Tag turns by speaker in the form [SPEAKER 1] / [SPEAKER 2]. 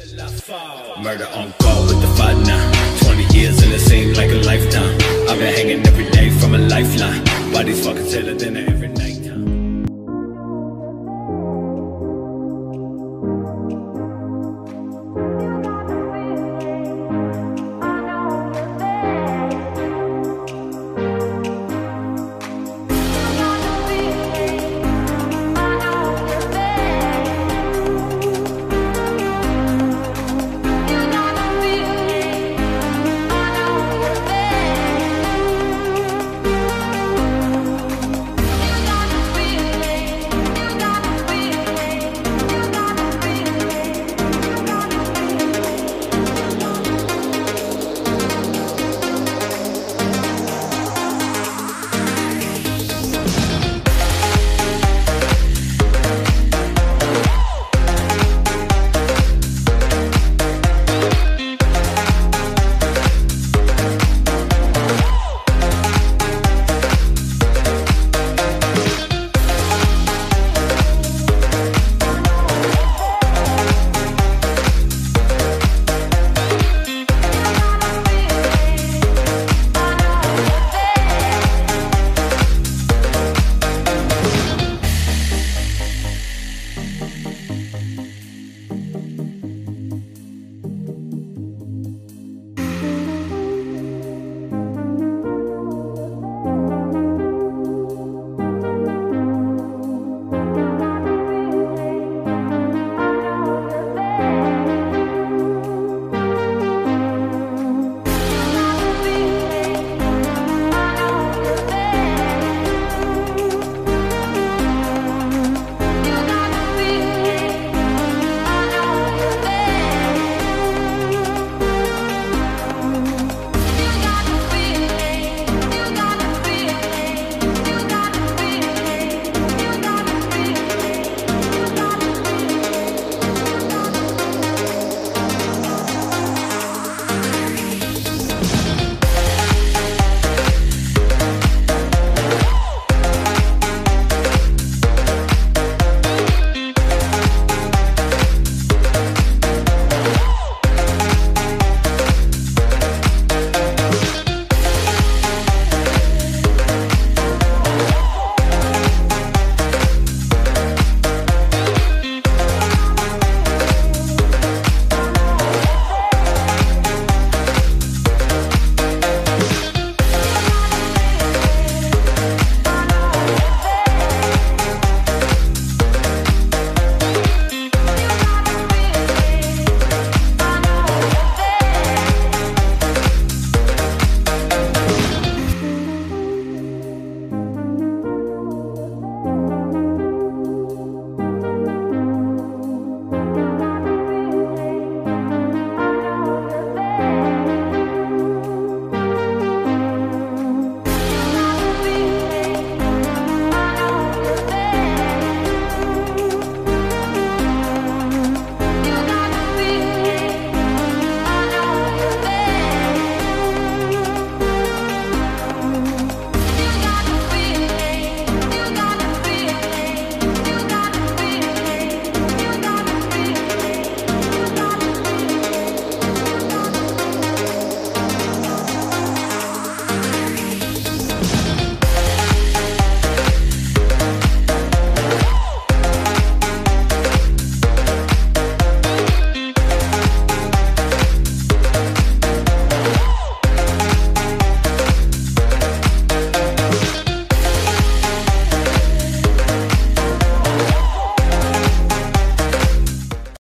[SPEAKER 1] Murder on call with the fight now. 20 years and it seemed like a lifetime. I've been hanging every day from a lifeline. Bodies fucking tailored than every.